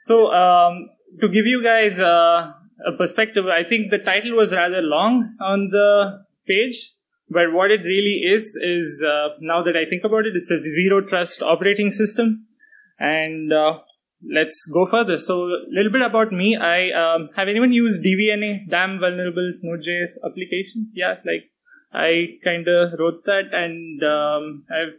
So, um, to give you guys uh, a perspective, I think the title was rather long on the page, but what it really is is uh, now that I think about it, it's a zero trust operating system. And uh, let's go further. So, a little bit about me. I um, have anyone used DVNA, damn vulnerable Node.js application? Yeah, like I kind of wrote that, and um, I've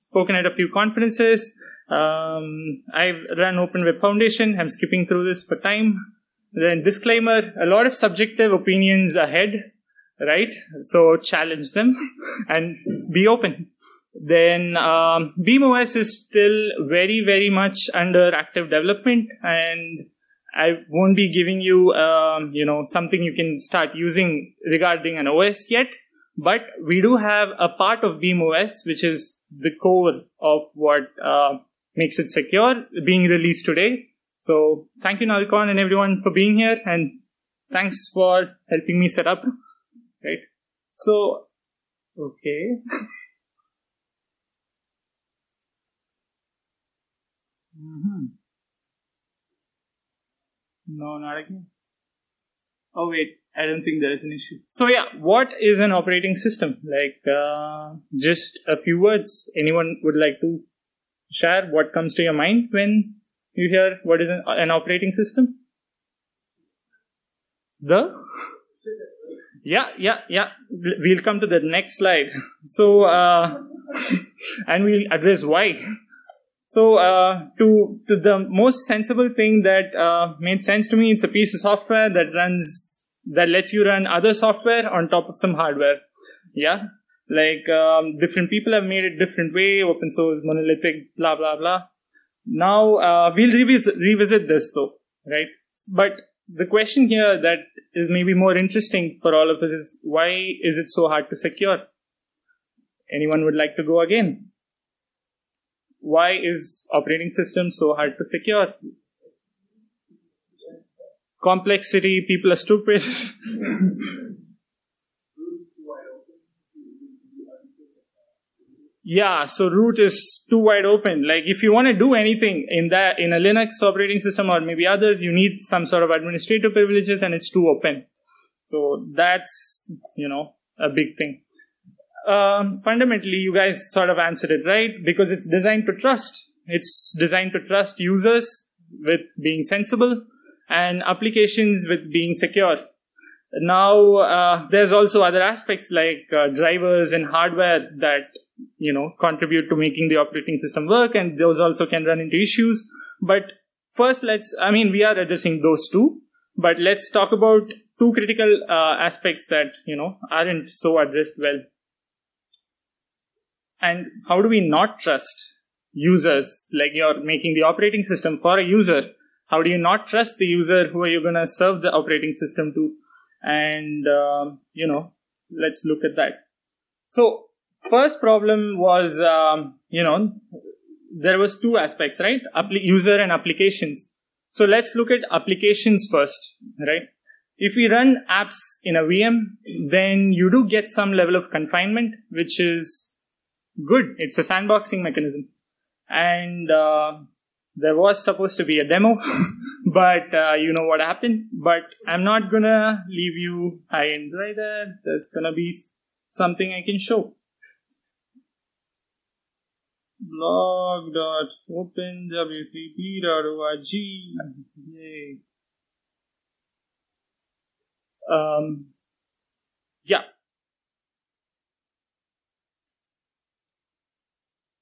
spoken at a few conferences. Um, I've run Open Web Foundation. I'm skipping through this for time. Then disclaimer: a lot of subjective opinions ahead, right? So challenge them and be open. Then um, Bheem OS is still very, very much under active development, and I won't be giving you, um, you know, something you can start using regarding an OS yet. But we do have a part of Bheem OS, which is the core of what uh, makes it secure, being released today. So thank you, Nullcon and everyone for being here, and thanks for helping me set up. Right. So, okay. mm-hmm. No, not again. Oh wait, I don't think there is an issue. So yeah, what is an operating system? Like, uh, just a few words. Anyone would like to share what comes to your mind when you hear what is an, an operating system? The? Yeah, yeah, yeah. We'll come to the next slide. So, uh, and we'll address why. So, uh, to, to the most sensible thing that uh, made sense to me, it's a piece of software that runs, that lets you run other software on top of some hardware. Yeah. Like, um, different people have made it different way, open source, monolithic, blah, blah, blah. Now, uh, we'll revisit, revisit this though, right? But the question here that is maybe more interesting for all of us is why is it so hard to secure? Anyone would like to go again? Why is operating system so hard to secure? Complexity, people are stupid. yeah so root is too wide open. Like if you want to do anything in that in a linux operating system or maybe others you need some sort of administrative privileges and it's too open. So that's you know a big thing. Um, fundamentally you guys sort of answered it right? Because it's designed to trust. It's designed to trust users with being sensible and applications with being secure. Now uh, there's also other aspects like uh, drivers and hardware that you know contribute to making the operating system work and those also can run into issues. But first let's i mean we are addressing those two. But let's talk about two critical uh, aspects that you know aren't so addressed well. And how do we not trust users? Like you're making the operating system for a user. How do you not trust the user? Who are you going to serve the operating system to? And um, you know let's look at that. So first problem was um, you know there was two aspects right? User and applications. So let's look at applications first right? If we run apps in a vm then you do get some level of confinement which is good. It's a sandboxing mechanism. And uh, there was supposed to be a demo but uh, you know what happened. But i'm not gonna leave you high and dry there. There's gonna be something i can show blog.openwtp.org. Yay. Um, yeah.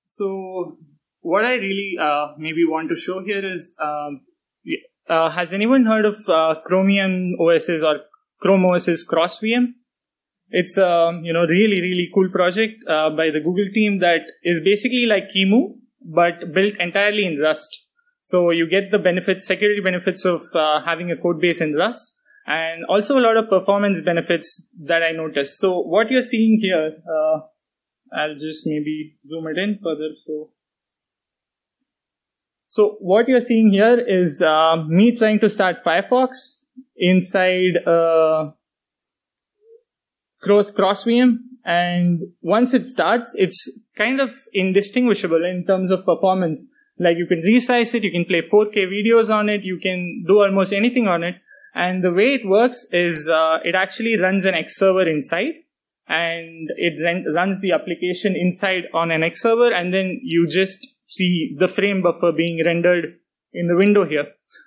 So, what I really uh, maybe want to show here is um, uh, has anyone heard of uh, Chromium OS's or Chrome OS's crosvm? It's a um, you know really really cool project uh, by the Google team that is basically like QEMU but built entirely in Rust. So you get the benefits, security benefits of uh, having a code base in Rust, and also a lot of performance benefits that I noticed. So what you're seeing here, uh, I'll just maybe zoom it in further. So, so what you're seeing here is uh, me trying to start Firefox inside uh, cross crosvm, and once it starts, it's kind of indistinguishable in terms of performance. Like you can resize it, you can play 4K videos on it, you can do almost anything on it. And the way it works is uh, it actually runs an X server inside and it runs the application inside on an X server and then you just see the frame buffer being rendered in the window here.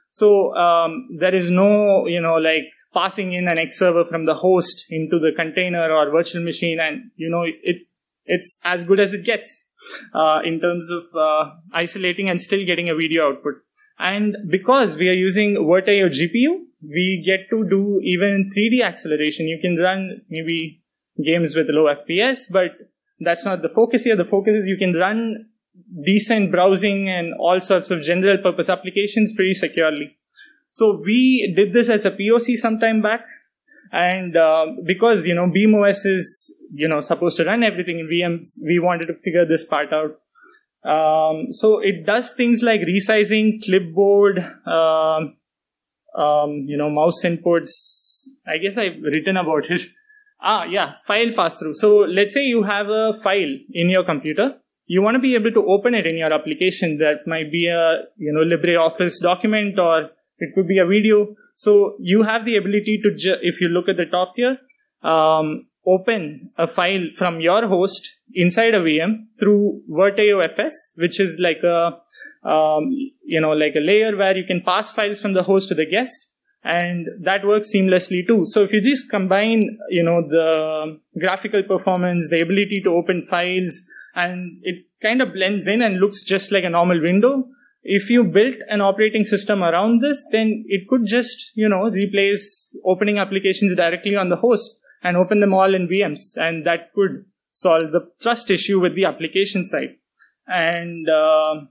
So um, there is no, you know, like passing in an X server from the host into the container or virtual machine, and you know, it's it's as good as it gets uh, in terms of uh, isolating and still getting a video output. And because we are using Virtio GPU, we get to do even 3D acceleration. You can run maybe games with low FPS, but that's not the focus here. The focus is you can run decent browsing and all sorts of general purpose applications pretty securely. So we did this as a POC some time back. And uh, because, you know, Bheem OS is, you know, supposed to run everything in VMs, we wanted to figure this part out. Um, so it does things like resizing, clipboard, um, um, you know, mouse inputs. I guess I've written about it. Ah, yeah, file pass through. So let's say you have a file in your computer. You want to be able to open it in your application. That might be a, you know, LibreOffice document or it could be a video. So you have the ability to, ju- if you look at the top here, um, open a file from your host inside a VM through Virtio FS, which is like a, um, you know, like a layer where you can pass files from the host to the guest and that works seamlessly too. So if you just combine, you know, the graphical performance, the ability to open files, and it kind of blends in and looks just like a normal window. If you built an operating system around this, then it could just, you know, replace opening applications directly on the host and open them all in VMs. And that could solve the trust issue with the application side. And, uh,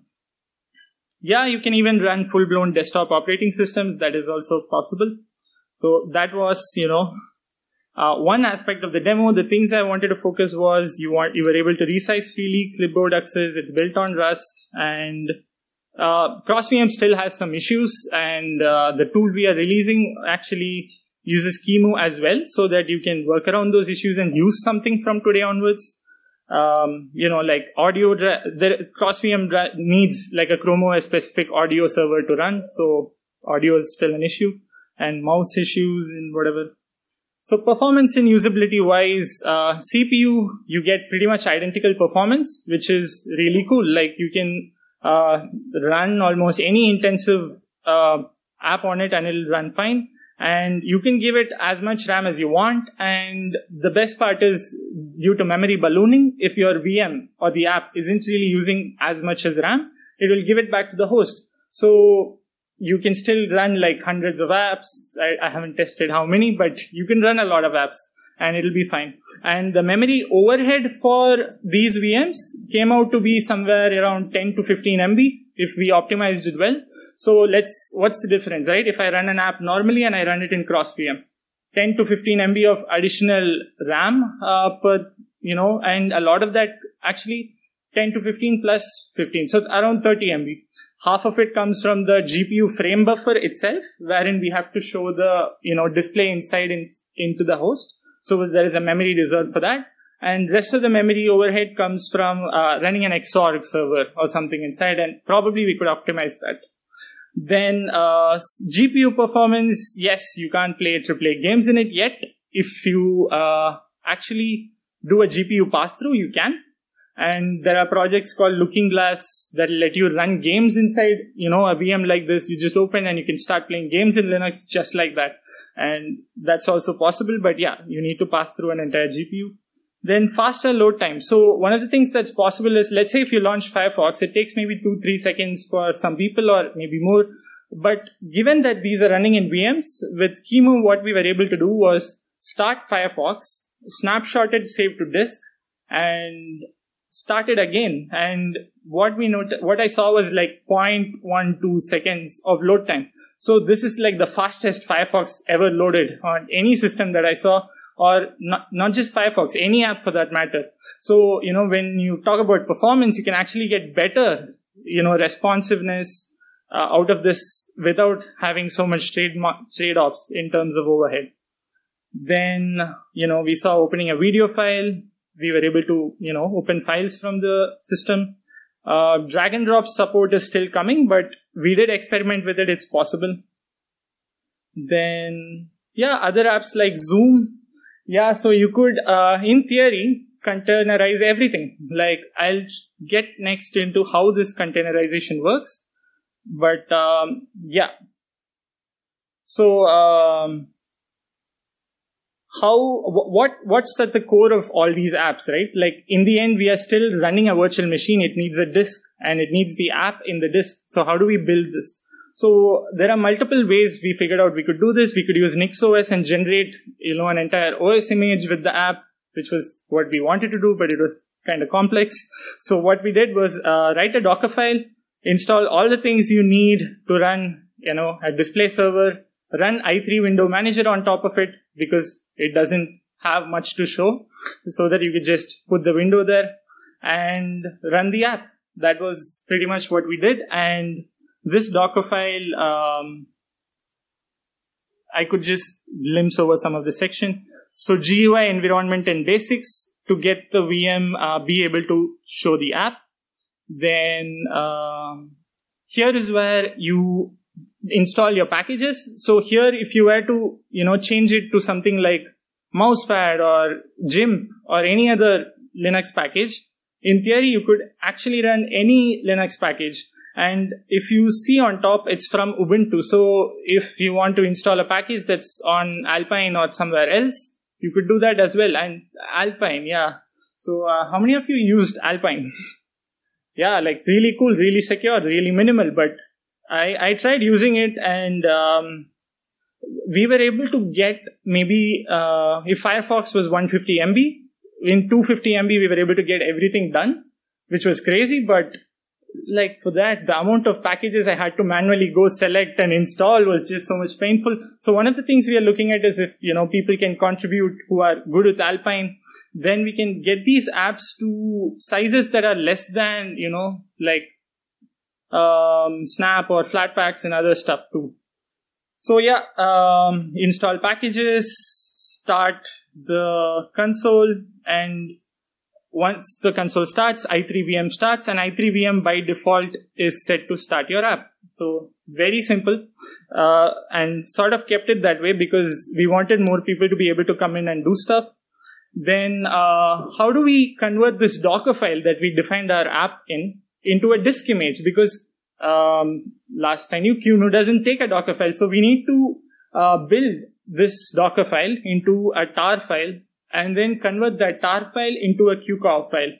yeah, you can even run full blown desktop operating systems. That is also possible. So that was, you know, uh, one aspect of the demo. The things I wanted to focus was you want you were able to resize freely, clipboard access. It's built on Rust, and uh, crosvm still has some issues. And uh, the tool we are releasing actually uses QEMU as well, so that you can work around those issues and use something from today onwards um, you know, like audio, the crosvm needs like a Chrome OS specific audio server to run. So audio is still an issue and mouse issues and whatever. So performance and usability wise, uh, CPU, you get pretty much identical performance, which is really cool. Like you can, run almost any intensive, uh, app on it and it'll run fine and you can give it as much RAM as you want. And the best part is due to memory ballooning, if your VM or the app isn't really using as much as RAM, it will give it back to the host. So you can still run like hundreds of apps. I, I haven't tested how many, but you can run a lot of apps and it'll be fine. And the memory overhead for these VMs came out to be somewhere around 10 to 15 MB if we optimized it well. So let's, what's the difference, right? If I run an app normally and I run it in crosvm, 10 to 15 MB of additional RAM uh, per, you know, and a lot of that actually 10 to 15 plus 15, so around 30 MB. Half of it comes from the GPU frame buffer itself, wherein we have to show the, you know, display inside in, into the host. So there is a memory reserved for that. And rest of the memory overhead comes from uh, running an XORG server or something inside, and probably we could optimize that. Then uh, GPU performance, yes, you can't play AAA games in it yet. If you uh, actually do a GPU pass through, you can. And there are projects called Looking Glass that let you run games inside, you know, a VM like this. You just open and you can start playing games in Linux just like that. And that's also possible, but yeah, you need to pass through an entire GPU. Then faster load time. So one of the things that's possible is, let's say if you launch Firefox, it takes maybe two, three seconds for some people or maybe more. But given that these are running in VMs, with QEMU, what we were able to do was start Firefox, snapshot it, save to disk, and start it again. And what we noted, what I saw was like 0.12 seconds of load time. So this is like the fastest Firefox ever loaded on any system that I saw or not, not just Firefox, any app for that matter. So, you know, when you talk about performance, you can actually get better, you know, responsiveness uh, out of this without having so much trade trade-offs in terms of overhead. Then, you know, we saw opening a video file. We were able to, you know, open files from the system. Uh, drag and drop support is still coming, but we did experiment with it. It's possible. Then, yeah, other apps like Zoom. Yeah, so you could, uh, in theory, containerize everything. Like, I'll get next into how this containerization works. But, um, yeah. So, um, how what what's at the core of all these apps right? Like in the end we are still running a virtual machine. It needs a disk and it needs the app in the disk. So how do we build this? So there are multiple ways we figured out we could do this. We could use nixos and generate you know an entire os image with the app which was what we wanted to do but it was kind of complex. So what we did was uh, write a docker file install all the things you need to run you know a display server run i3 window manager on top of it because it doesn't have much to show so that you could just put the window there and run the app. That was pretty much what we did. And this Docker file, um, I could just glimpse over some of the section. So GUI environment and basics to get the VM uh, be able to show the app. Then um, here is where you install your packages. So here, if you were to, you know, change it to something like Mousepad or GIMP or any other Linux package, in theory, you could actually run any Linux package. And if you see on top, it's from Ubuntu. So if you want to install a package that's on Alpine or somewhere else, you could do that as well. And Alpine, yeah. So uh, how many of you used Alpine? yeah, like really cool, really secure, really minimal, but I, I tried using it and um, we were able to get maybe uh, if Firefox was 150 MB, in 250 MB we were able to get everything done, which was crazy. But like for that, the amount of packages I had to manually go select and install was just so much painful. So one of the things we are looking at is if you know people can contribute who are good with Alpine, then we can get these apps to sizes that are less than you know like um, Snap or Flatpaks and other stuff too. So yeah, um, install packages, start the console, and once the console starts, i3VM starts, and i3VM by default is set to start your app. So very simple, uh, and sort of kept it that way because we wanted more people to be able to come in and do stuff. Then, uh, how do we convert this Docker file that we defined our app in into a disk image because um, last I knew QEMU doesn't take a Docker file. So we need to uh, build this Docker file into a tar file and then convert that tar file into a QCOW file.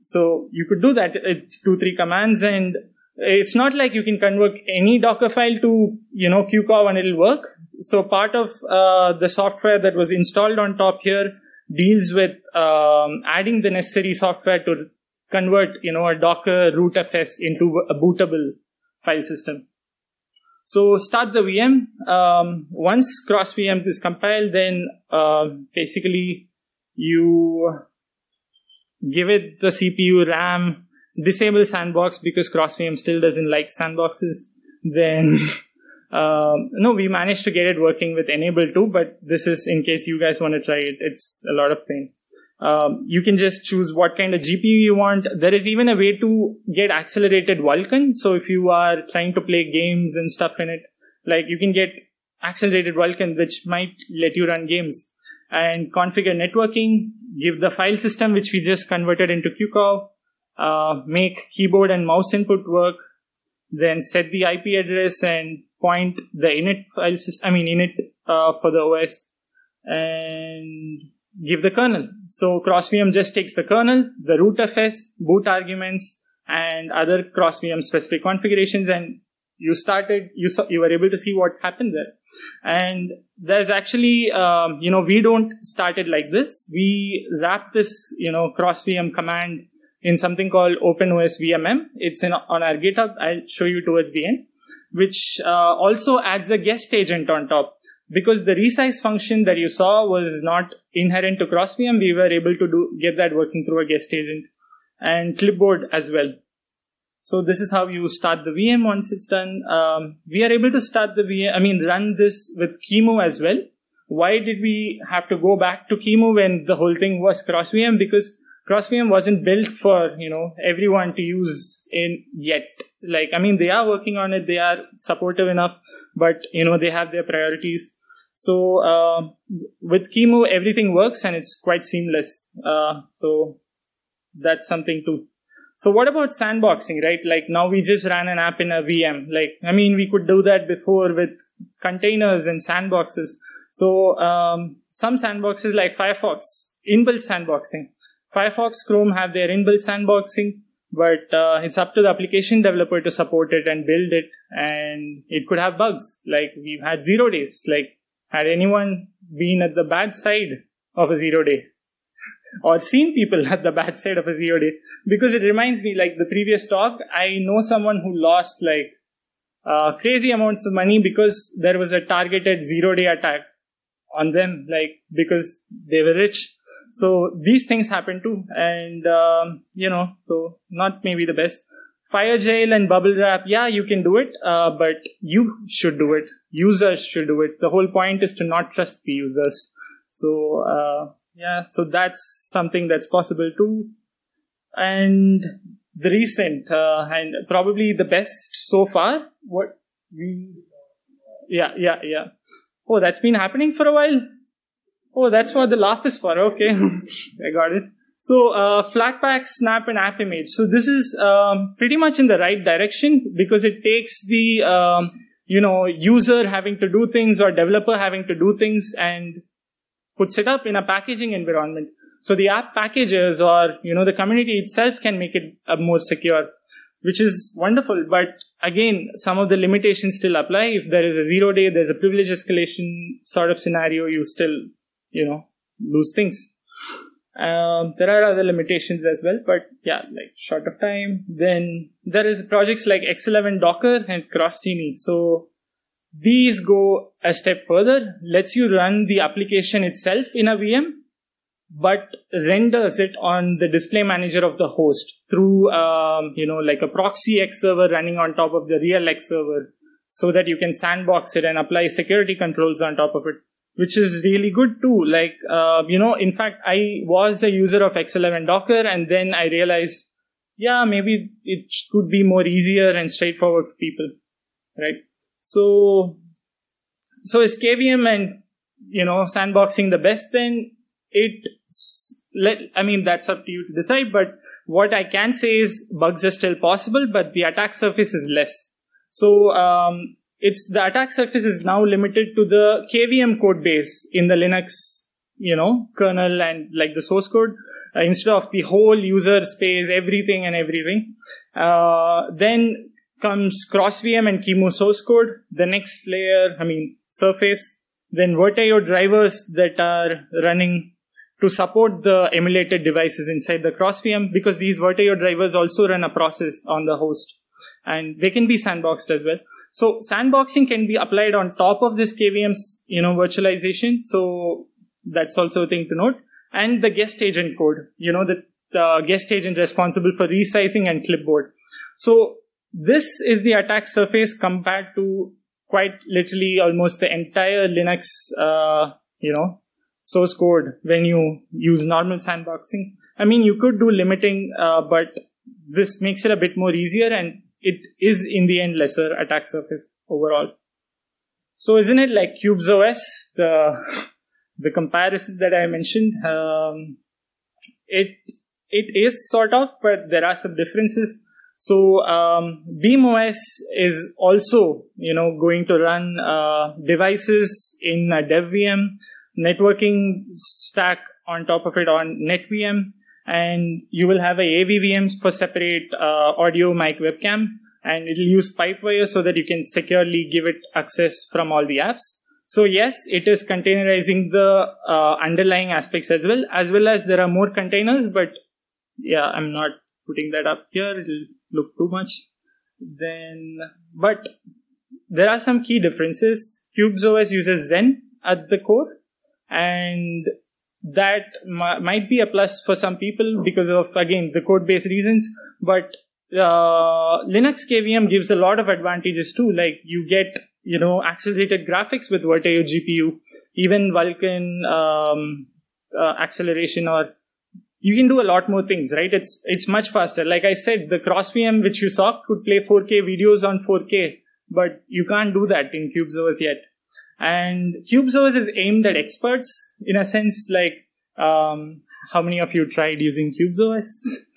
So you could do that. It's two, three commands and it's not like you can convert any Docker file to, you know, QCOW and it'll work. So part of uh, the software that was installed on top here deals with um, adding the necessary software to convert, you know, a Docker rootfs into a bootable file system. So start the VM. Um, once crosvm is compiled, then uh, basically you give it the CPU, RAM, disable sandbox because crosvm still doesn't like sandboxes. Then um, no, we managed to get it working with enable too, but this is in case you guys want to try it. It's a lot of pain. Um, you can just choose what kind of GPU you want. There is even a way to get accelerated Vulkan. So if you are trying to play games and stuff in it, like you can get accelerated Vulkan, which might let you run games and configure networking, give the file system, which we just converted into QCOW, uh, make keyboard and mouse input work, then set the IP address and point the init file system, I mean init uh, for the OS and give the kernel. So crosvm just takes the kernel, the rootfs, boot arguments, and other crosvm specific configurations, and you started, you saw, you were able to see what happened there. And there's actually, um, you know, we don't start it like this. We wrap this, you know, crosvm command in something called OpenOS VMM. It's in, on our GitHub. I'll show you towards the end, which uh, also adds a guest agent on top because the resize function that you saw was not inherent to crosvm, we were able to do get that working through a guest agent and clipboard as well. So this is how you start the VM once it's done. Um, we are able to start the VM, I mean, run this with QEMU as well. Why did we have to go back to QEMU when the whole thing was crosvm? Because crosvm wasn't built for, you know, everyone to use in yet. Like, I mean, they are working on it. They are supportive enough, but, you know, they have their priorities. So, uh, with QEMU, everything works and it's quite seamless. Uh, so that's something too. so what about sandboxing, right? Like now we just ran an app in a VM. Like, I mean, we could do that before with containers and sandboxes. So, um, some sandboxes like Firefox, inbuilt sandboxing. Firefox, Chrome have their inbuilt sandboxing, but uh, it's up to the application developer to support it and build it. And it could have bugs. Like we've had zero days. Like, had anyone been at the bad side of a zero day? or seen people at the bad side of a zero day because it reminds me like the previous talk i know someone who lost like uh, crazy amounts of money because there was a targeted zero day attack on them like because they were rich so these things happen too. And um, you know so not maybe the best. Firejail and Bubblewrap yeah you can do it uh, but you should do it. Users should do it. The whole point is to not trust the users. So uh, yeah so that's something that's possible too. And the recent uh, and probably the best so far what we yeah yeah yeah. Oh that's been happening for a while oh that's what the laugh is for okay i got it so uh, flatpak snap and app image so this is um, pretty much in the right direction because it takes the um, you know user having to do things or developer having to do things and puts it up in a packaging environment. So the app packages or, you know, the community itself can make it more secure, which is wonderful. But again, some of the limitations still apply. If there is a zero day, there's a privilege escalation sort of scenario, you still, you know, lose things. Um, there are other limitations as well, but yeah, like short of time. Then there is projects like X11 Docker and CrossGenie. So these go a step further, lets you run the application itself in a VM, but renders it on the display manager of the host through, um, you know, like a proxy X server running on top of the real X server so that you can sandbox it and apply security controls on top of it, which is really good too. Like, uh, you know, in fact, I was a user of X11 Docker and then I realized, yeah, maybe it could be more easier and straightforward for people, right? So, so is KVM and, you know, sandboxing the best then? It, let, I mean, that's up to you to decide, but what I can say is bugs are still possible, but the attack surface is less. So, um, it's the attack surface is now limited to the KVM code base in the Linux, you know, kernel and like the source code. Uh, instead of the whole user space, everything and everything. Uh, then comes crosvm and QEMU source code. The next layer, I mean, surface. Then Virtio drivers that are running to support the emulated devices inside the crosvm because these Virtio drivers also run a process on the host and they can be sandboxed as well. So sandboxing can be applied on top of this KVM's, you know, virtualization. So that's also a thing to note. And the guest agent code, you know, the, guest agent responsible for resizing and clipboard. So this is the attack surface compared to quite literally almost the entire Linux, uh, you know, source code when you use normal sandboxing. I mean, you could do limiting, uh, but this makes it a bit more easier and it is in the end lesser attack surface overall. So isn't it like QubesOS, the, the comparison that I mentioned? Um, it, it is sort of, but there are some differences. So um, Bheem OS is also, you know, going to run uh, devices in a DevVM, networking stack on top of it on NetVM, and you will have a AVVM for separate uh, audio, mic, webcam, and it'll use Pipewire so that you can securely give it access from all the apps. So yes, it is containerizing the uh, underlying aspects as well, as well as there are more containers, but yeah, I'm not putting that up here. It'll look too much. Then, but there are some key differences. QubesOS uses Xen at the core, and that m- might be a plus for some people because of again the code base reasons. But uh, Linux KVM gives a lot of advantages too. Like you get you know accelerated graphics with Virtio GPU, even Vulkan um, uh, acceleration or you can do a lot more things, right? It's it's much faster. Like I said, the crosvm which you saw could play 4K videos on 4K, but you can't do that in QubesOS yet. And QubesOS is aimed at experts in a sense. Like, um, how many of you tried using QubesOS?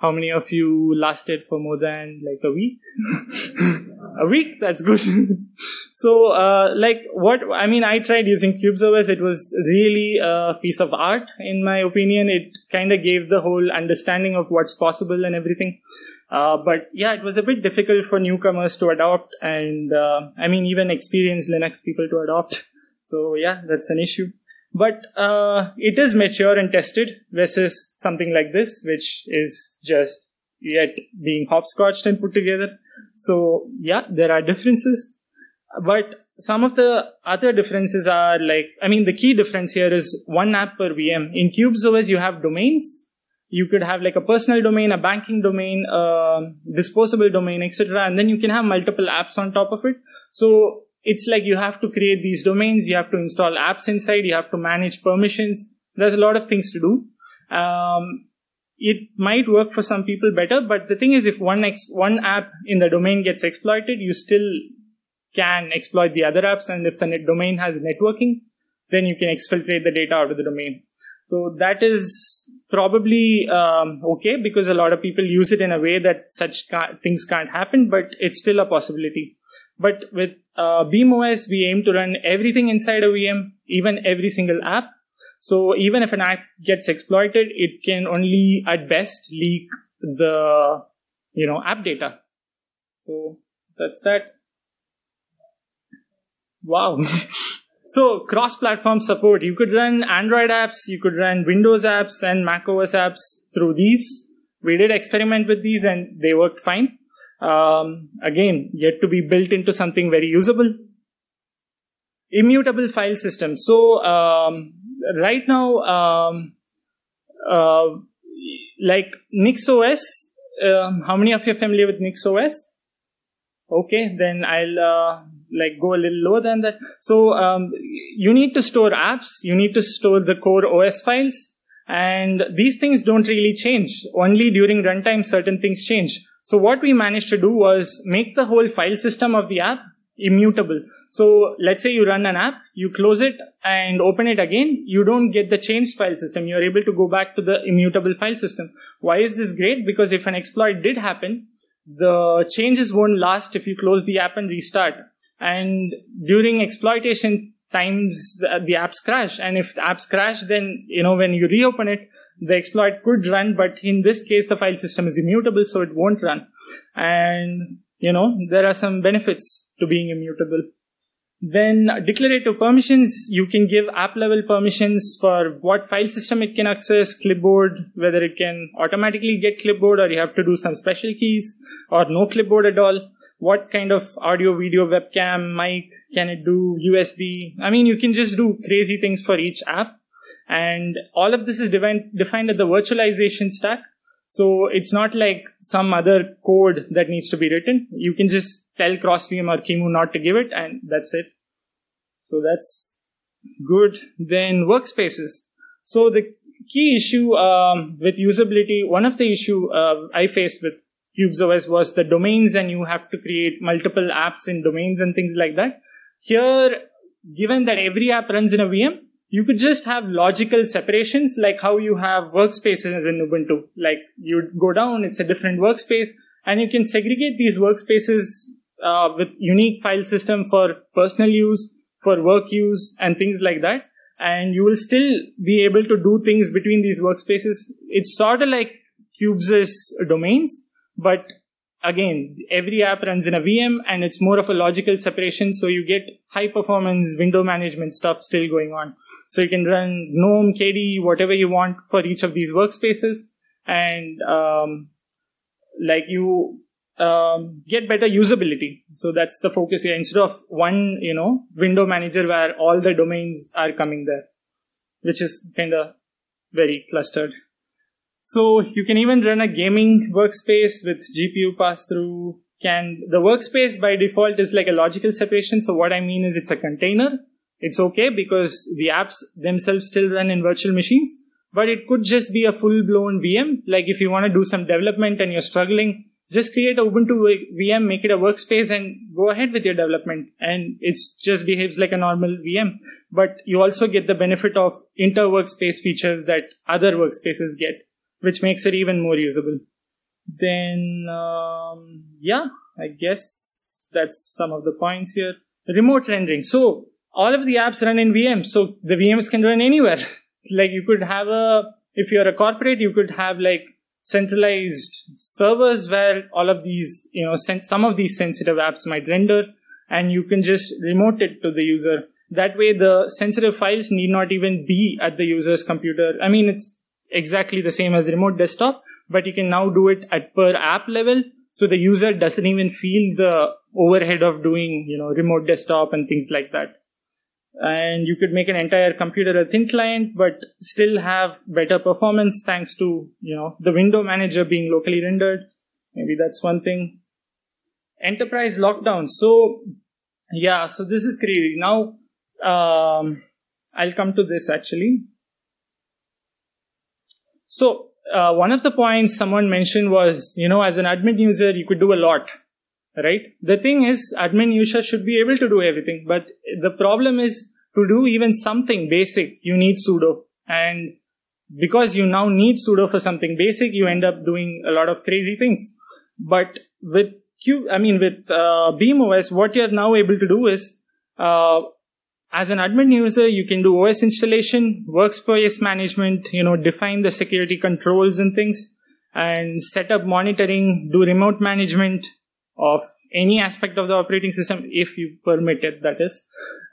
How many of you lasted for more than like a week? a week? That's good. so, uh, like what, I mean, I tried using QubesOS. It was really a piece of art, in my opinion. It kind of gave the whole understanding of what's possible and everything. Uh, but yeah, it was a bit difficult for newcomers to adopt and, uh, I mean, even experienced Linux people to adopt. So yeah, that's an issue but uh, it is mature and tested versus something like this, which is just yet being hopscotched and put together. So yeah, there are differences, but some of the other differences are like, I mean, the key difference here is one app per VM. In QubesOS, you have domains. You could have like a personal domain, a banking domain, a disposable domain, etc., and then you can have multiple apps on top of it. So it's like you have to create these domains, you have to install apps inside, you have to manage permissions. There's a lot of things to do. Um, it might work for some people better, but the thing is, if one one app in the domain gets exploited, you still can exploit the other apps. And if the domain has networking, then you can exfiltrate the data out of the domain. So that is probably um, okay because a lot of people use it in a way that such ca- things can't happen, but it's still a possibility. But with uh, Bheem OS, we aim to run everything inside a VM, even every single app. So even if an app gets exploited, it can only at best leak the, you know, app data. So that's that. Wow. so cross-platform support. You could run Android apps, you could run Windows apps and Mac OS apps through these. We did experiment with these and they worked fine. Um, again, yet to be built into something very usable. Immutable file system. So um, right now, um, uh, like NixOS, um, how many of you are familiar with NixOS? Okay, then I'll uh, like go a little lower than that. So um, you need to store apps. You need to store the core OS files. And these things don't really change. Only during runtime, certain things change. So what we managed to do was make the whole file system of the app immutable. So let's say you run an app, you close it and open it again, you don't get the changed file system. You're able to go back to the immutable file system. Why is this great? Because if an exploit did happen, the changes won't last if you close the app and restart. And during exploitation times, the, the apps crash. And if the apps crash, then, you know, when you reopen it, the exploit could run, but in this case, the file system is immutable, so it won't run. And, you know, there are some benefits to being immutable. Then declarative permissions, you can give app level permissions for what file system it can access, clipboard, whether it can automatically get clipboard or you have to do some special keys or no clipboard at all. What kind of audio, video, webcam, mic can it do, USB? I mean, you can just do crazy things for each app. And all of this is defined, defined at the virtualization stack. So it's not like some other code that needs to be written. You can just tell crosvm or QEMU not to give it and that's it. So that's good. Then workspaces. So the key issue um, with usability, one of the issue uh, I faced with QubesOS was the domains and you have to create multiple apps in domains and things like that. Here, given that every app runs in a VM, you could just have logical separations like how you have workspaces in Ubuntu. Like you go down, it's a different workspace and you can segregate these workspaces uh, with unique file system for personal use, for work use and things like that. And you will still be able to do things between these workspaces. It's sort of like Qubes' domains, but again, every app runs in a VM and it's more of a logical separation. So you get high performance window management stuff still going on. So you can run GNOME, KDE, whatever you want for each of these workspaces. And, um, like you, um, get better usability. So that's the focus here. Instead of one, you know, window manager where all the domains are coming there, which is kind of very clustered. So you can even run a gaming workspace with GPU pass through. Can the workspace by default is like a logical separation. So what I mean is it's a container. It's okay because the apps themselves still run in virtual machines. but it could just be a full blown VM. Like if you want to do some development and you're struggling, just create a Ubuntu VM, make it a workspace and go ahead with your development. And it just behaves like a normal VM. But you also get the benefit of inter workspace features that other workspaces get, which makes it even more usable. Then, um, yeah, I guess that's some of the points here. Remote rendering. So all of the apps run in VMs. So the VMs can run anywhere. like you could have a, if you're a corporate, you could have like centralized servers where all of these, you know, some of these sensitive apps might render and you can just remote it to the user. That way the sensitive files need not even be at the user's computer. I mean, it's exactly the same as remote desktop, but you can now do it at per app level. So the user doesn't even feel the overhead of doing, you know, remote desktop and things like that. And you could make an entire computer a thin client but still have better performance thanks to you know the window manager being locally rendered. Maybe that's one thing. Enterprise lockdown. So yeah so this is crazy now um, i'll come to this actually so uh, one of the points someone mentioned was you know as an admin user you could do a lot right? The thing is, admin user should be able to do everything, but the problem is to do even something basic, you need sudo. And because you now need sudo for something basic, you end up doing a lot of crazy things. But with Q, I mean, with uh, Bheem OS, what you're now able to do is, uh, as an admin user, you can do OS installation, workspace management, you know, define the security controls and things, and set up monitoring, do remote management, of any aspect of the operating system if you permit it that is.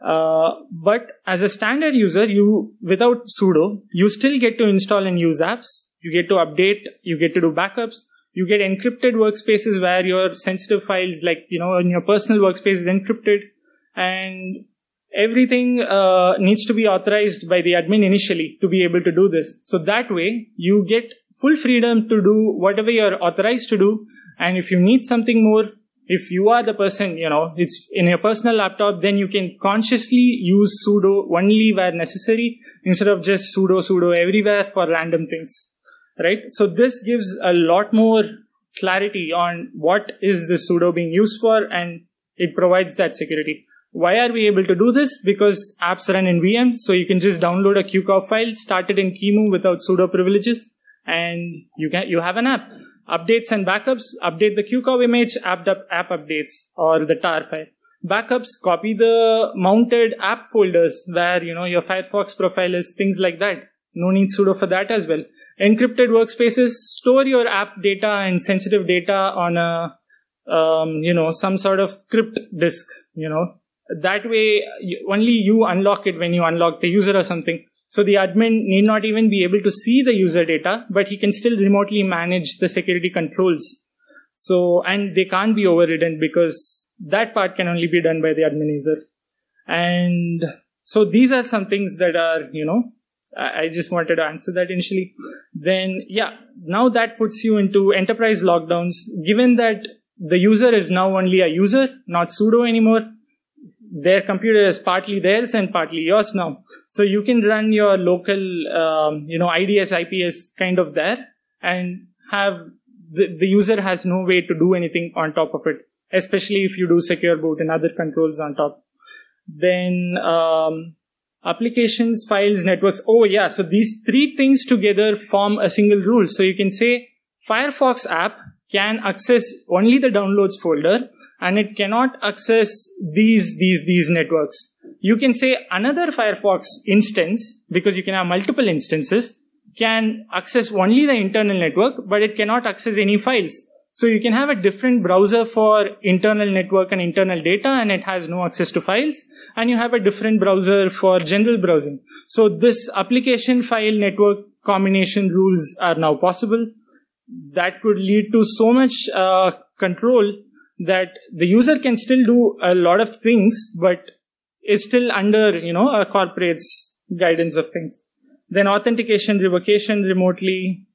Uh, but as a standard user you without sudo you still get to install and use apps. You get to update you get to do backups. You get encrypted workspaces where your sensitive files like you know in your personal workspace is encrypted. And everything uh, needs to be authorized by the admin initially to be able to do this so that way you get full freedom to do whatever you're authorized to do and if you need something more, if you are the person, you know, it's in your personal laptop, then you can consciously use sudo only where necessary instead of just sudo sudo everywhere for random things. Right? So this gives a lot more clarity on what is the sudo being used for and it provides that security. Why are we able to do this? Because apps run in VMs, so you can just download a QCOW file, start it in QEMU without sudo privileges, and you can you have an app updates and backups, update the QCOW image, app, app updates or the tar file. Backups, copy the mounted app folders where, you know, your Firefox profile is, things like that. No need sudo for that as well. Encrypted workspaces, store your app data and sensitive data on a, um, you know, some sort of crypt disk, you know. That way, only you unlock it when you unlock the user or something. So the admin need not even be able to see the user data, but he can still remotely manage the security controls. So, and they can't be overridden because that part can only be done by the admin user. And so these are some things that are, you know, I just wanted to answer that initially. Then, yeah, now that puts you into enterprise lockdowns. Given that the user is now only a user, not sudo anymore, their computer is partly theirs and partly yours now. So you can run your local, um, you know, IDS, IPS kind of there and have the, the user has no way to do anything on top of it, especially if you do secure boot and other controls on top. Then, um, applications, files, networks. Oh yeah. So these three things together form a single rule. So you can say Firefox app can access only the downloads folder and it cannot access these, these, these networks. You can say another Firefox instance, because you can have multiple instances, can access only the internal network, but it cannot access any files. So you can have a different browser for internal network and internal data, and it has no access to files. And you have a different browser for general browsing. So this application file network combination rules are now possible. That could lead to so much uh, control that the user can still do a lot of things, but is still under, you know, a corporate's guidance of things. Then authentication, revocation remotely.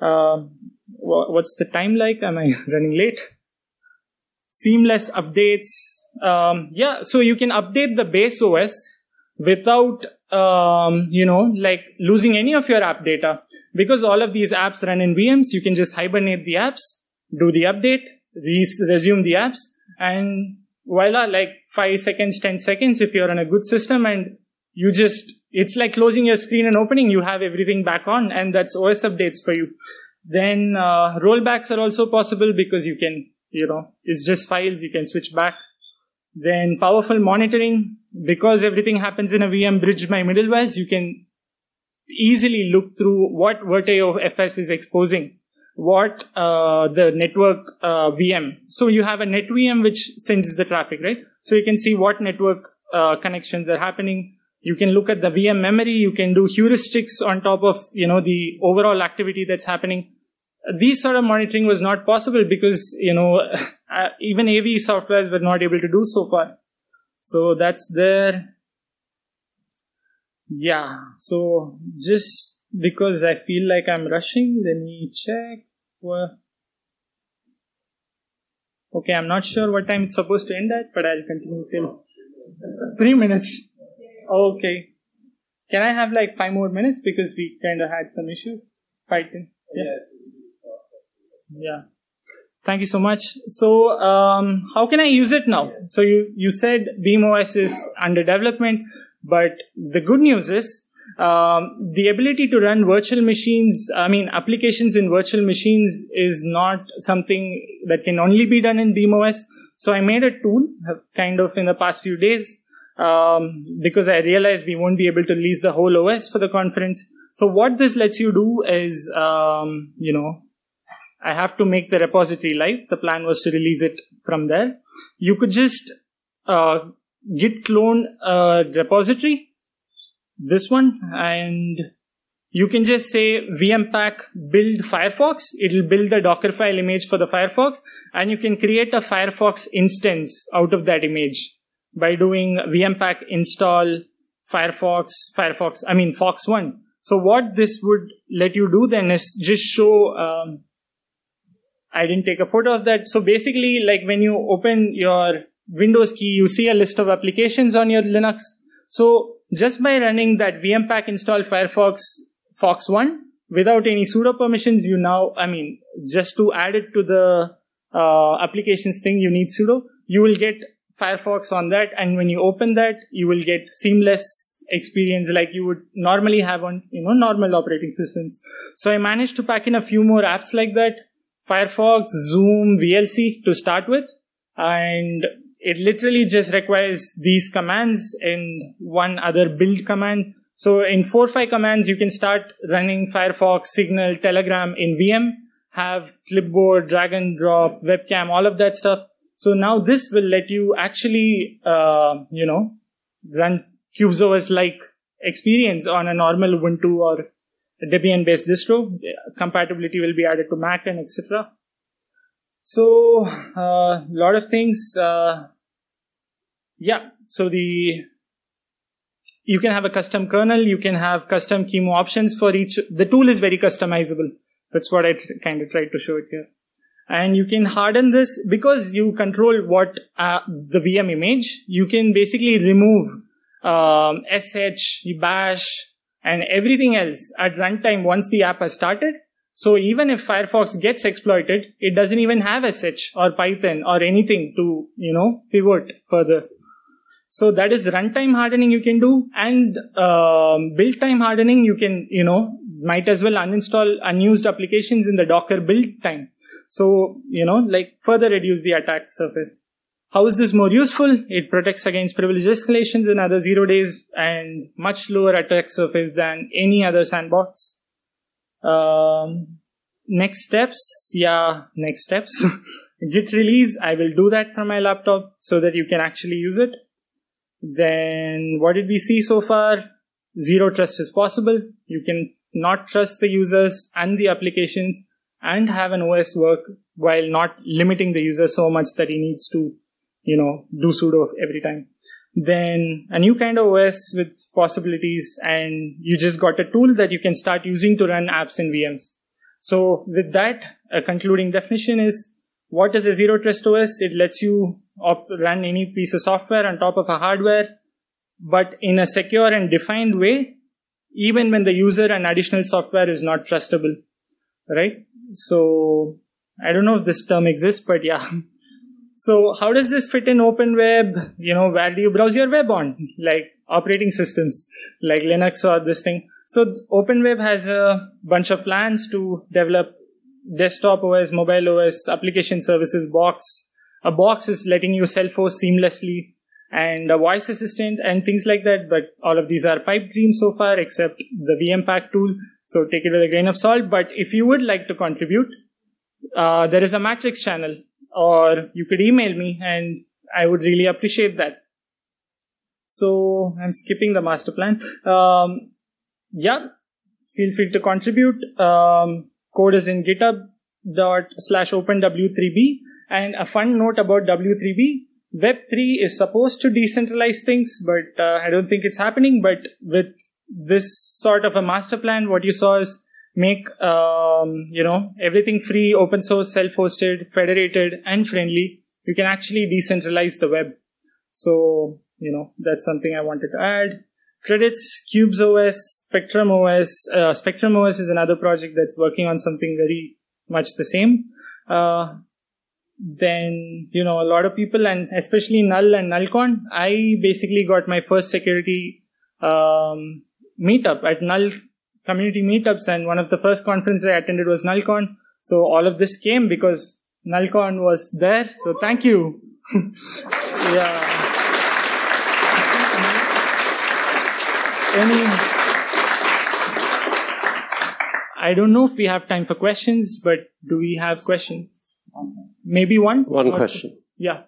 Uh, what's the time like? Am I running late? Seamless updates. Um, yeah, so you can update the base OS without um, you know, like losing any of your app data. Because all of these apps run in VMs, you can just hibernate the apps, do the update, res- resume the apps, and voila, like five seconds, 10 seconds, if you're on a good system and you just, it's like closing your screen and opening, you have everything back on, and that's OS updates for you. Then uh, rollbacks are also possible because you can, you know, it's just files, you can switch back. Then powerful monitoring, because everything happens in a VM bridged by middlewares, you can easily look through what Virtio FS is exposing, what uh, the network uh, VM. So you have a net VM which sends the traffic, right? So you can see what network uh, connections are happening. You can look at the VM memory. You can do heuristics on top of you know the overall activity that's happening. These sort of monitoring was not possible because you know even AV softwares were not able to do so far. So that's there yeah so just because i feel like i'm rushing let me check well, okay i'm not sure what time it's supposed to end at but i'll continue till three minutes. Okay. Can i have like five more minutes? Because we kind of had some issues fighting. Yeah. Yeah. Thank you so much. So um, how can i use it now? So you you said Bheem OS is under development but the good news is um, the ability to run virtual machines, I mean, applications in virtual machines is not something that can only be done in Bheem OS. So I made a tool kind of in the past few days um, because I realized we won't be able to release the whole OS for the conference. So what this lets you do is, um, you know, I have to make the repository live. The plan was to release it from there. You could just uh, git clone a repository, this one, and you can just say vmpack build Firefox. It'll build the Dockerfile image for the Firefox, and you can create a Firefox instance out of that image by doing vmpack install Firefox, Firefox, I mean Fox1. So what this would let you do then is just show, um, I didn't take a photo of that. So basically, like when you open your Windows key, you see a list of applications on your Linux. So just by running that vmpack install Firefox Fox1 without any sudo permissions, you now, I mean, just to add it to the uh, applications thing, you need sudo. You will get Firefox on that, and when you open that, you will get seamless experience like you would normally have on you know normal operating systems. So I managed to pack in a few more apps like that: Firefox, Zoom, VLC to start with, and it literally just requires these commands and one other build command. So in four or five commands, you can start running Firefox, Signal, Telegram in VM, have clipboard, drag and drop, webcam, all of that stuff. So now this will let you actually, uh, you know, run QubesOS like experience on a normal Ubuntu or Debian based distro. Compatibility will be added to Mac and etc. So a uh, lot of things. Uh, yeah. So the you can have a custom kernel. You can have custom QEMU options for each. The tool is very customizable. That's what I kind of tried to show it here. And you can harden this because you control what uh, the VM image. You can basically remove um, sh, bash, and everything else at runtime once the app has started so even if Firefox gets exploited, it doesn't even have SH or Python or anything to, you know, pivot further. So that is runtime hardening you can do and um, build time hardening you can, you know, might as well uninstall unused applications in the Docker build time. So, you know, like further reduce the attack surface. How is this more useful? It protects against privilege escalations in other zero days and much lower attack surface than any other sandbox. Um, next steps, yeah, next steps. Git release, I will do that from my laptop so that you can actually use it. Then what did we see so far? Zero trust is possible. You can not trust the users and the applications and have an OS work while not limiting the user so much that he needs to, you know, do sudo every time then a new kind of OS with possibilities, and you just got a tool that you can start using to run apps in VMs. So with that, a concluding definition is what is a zero trust OS? It lets you op- run any piece of software on top of a hardware but in a secure and defined way, even when the user and additional software is not trustable, right? So I don't know if this term exists, but yeah. So how does this fit in open web? You know, where do you browse your web on? Like operating systems, like Linux or this thing. So open web has a bunch of plans to develop desktop OS, mobile OS, application services box. A box is letting you self-host seamlessly and a voice assistant and things like that. But all of these are pipe dreams so far, except the VMPack tool. So take it with a grain of salt. But if you would like to contribute, uh, there is a matrix channel, or you could email me, and I would really appreciate that. So I'm skipping the master plan. Um, yeah, feel free to contribute. Um, code is in GitHub dot slash open w3b. And a fun note about W3B Web3 is supposed to decentralize things, but uh, I don't think it's happening. But with this sort of a master plan, what you saw is make um, you know everything free, open source, self-hosted, federated, and friendly. You can actually decentralize the web. So you know that's something I wanted to add. Credits Qubes OS, Spectrum OS. Uh, Spectrum OS is another project that's working on something very much the same. Uh, then you know a lot of people and especially null and nullcon i basically got my first security um, meetup at null community meetups and one of the first conferences i attended was nullcon. So all of this came because nullcon was there. So thank you. Yeah. Any i don't know if we have time for questions but do we have questions Maybe one? One question. Two. Yeah.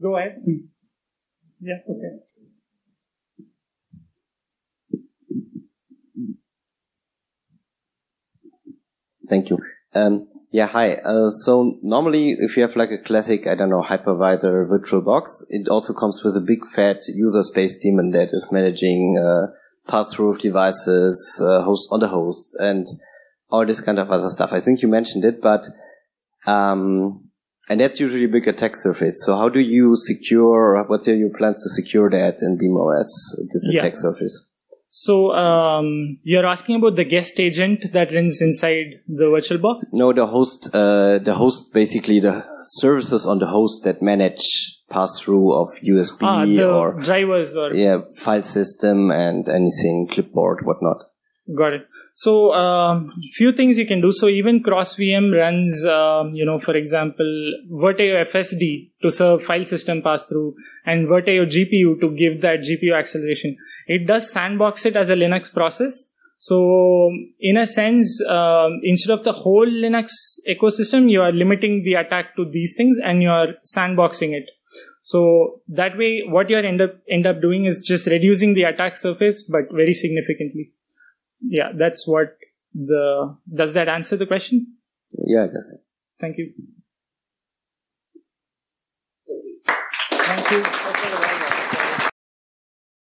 Go ahead. Yeah, okay. Thank you. Um, yeah, hi. Uh, so normally, if you have like a classic, I don't know, hypervisor virtual box, it also comes with a big fat user space daemon that is managing uh, pass-through devices, uh, host on the host, and all this kind of other stuff. I think you mentioned it, but um, and that's usually a big attack surface. So how do you secure? What are your plans to secure that in Bheem OS? This yeah. attack surface. So um, you're asking about the guest agent that runs inside the virtual box? No, the host. Uh, the host basically the services on the host that manage pass through of USB ah, or drivers or yeah file system and anything clipboard whatnot. Got it. So, um, few things you can do. So, even crosvm runs, um, you know, for example, virtiofsd to serve file system pass through and Virtio GPU to give that GPU acceleration. It does sandbox it as a Linux process. So, in a sense, um, instead of the whole Linux ecosystem, you are limiting the attack to these things and you are sandboxing it. So that way, what you end up end up doing is just reducing the attack surface, but very significantly yeah, that's what the, does that answer the question? Yeah. Thank you. Thank you.